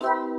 you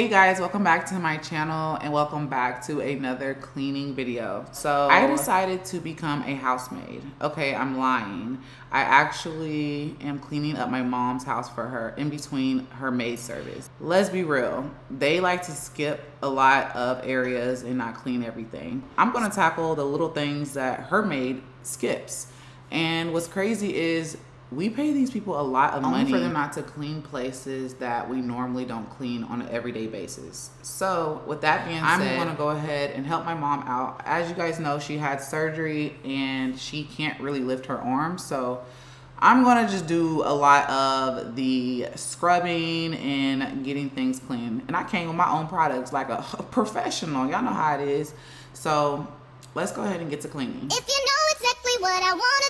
Hey guys, welcome back to my channel and welcome back to another cleaning video. So I decided to become a housemaid. Okay, I'm lying. I actually am cleaning up my mom's house for her in between her maid service. Let's be real, they like to skip a lot of areas and not clean everything. I'm gonna tackle the little things that her maid skips. And what's crazy is we pay these people a lot of money for them not to clean places that we normally don't clean on an everyday basis. So, with that being I'm said, I'm going to go ahead and help my mom out. As you guys know, she had surgery and she can't really lift her arms. So, I'm going to just do a lot of the scrubbing and getting things clean. And I came with my own products like a, a professional. Y'all know how it is. So, let's go ahead and get to cleaning. If you know exactly what I want to do.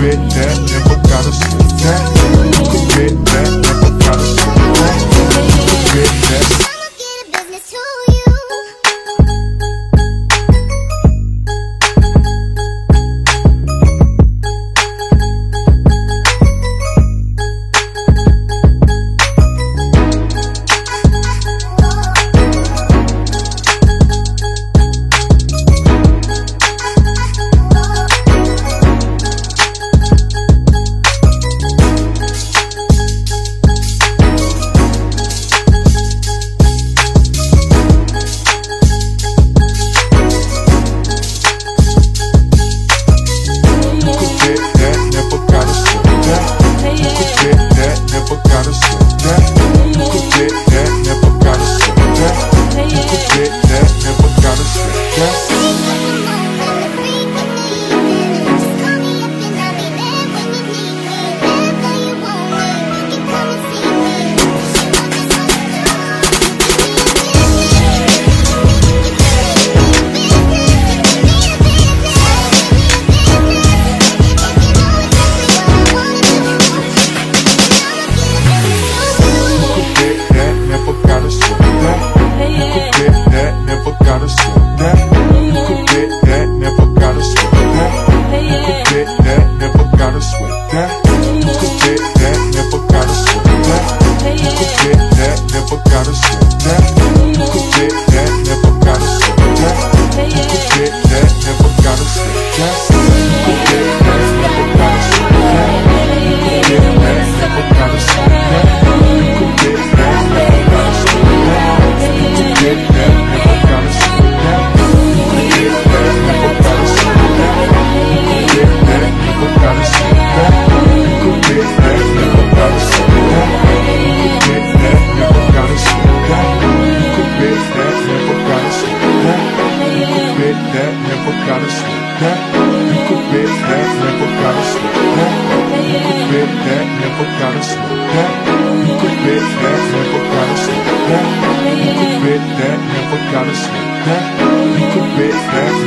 Bet that, never gotta sweat that. Bet that,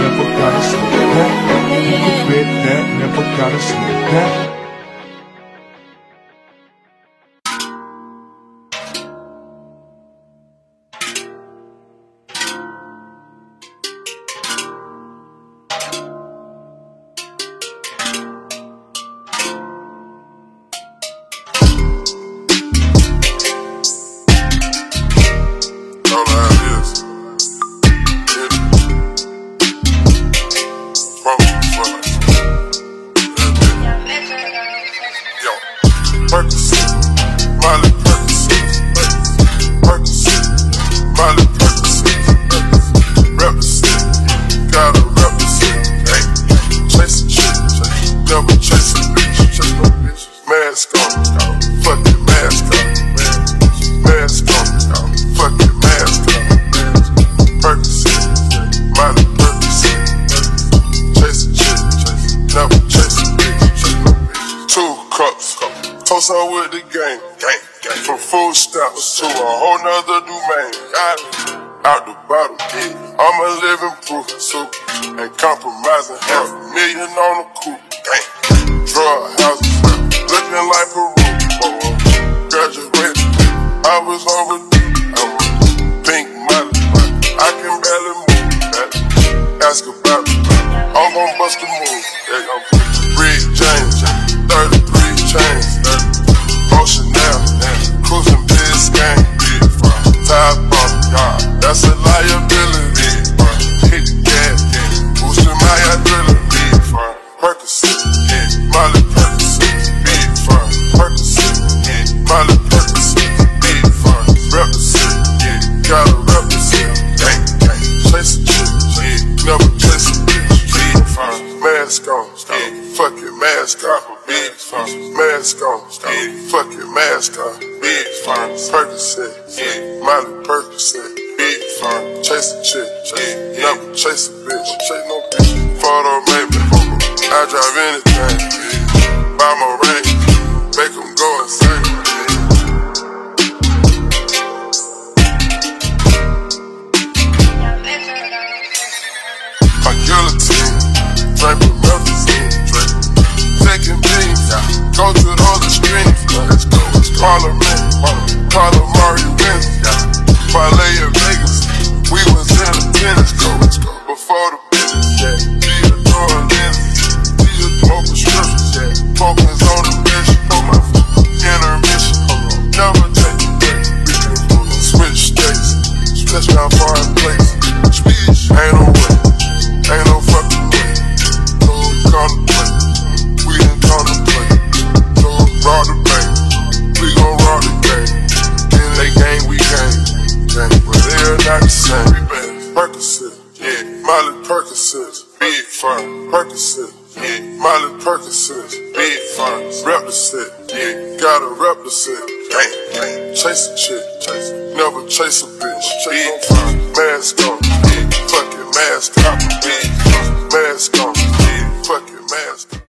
boca no né? Minha boca no steppers to a whole nother domain. Got it out the bottle, yeah. I'm a living proof, so and compromising half a million on the coup. Damn, drug houses, looking like a Peru. Boy. Graduated, I was overdue. mask on. Stop. Fuck your mask off. bitch. Mask on. Stop. Fuck your mask off. bitch. farms. Percocet. Molly Percocet. Big farm. Chase a chick. Chase. Never chase a bitch. Chase no bitch. Photo maybe. I drive anything. said, dang, chase a chick, chase, never chase a bitch, bitch. Mask up, fucking mask up.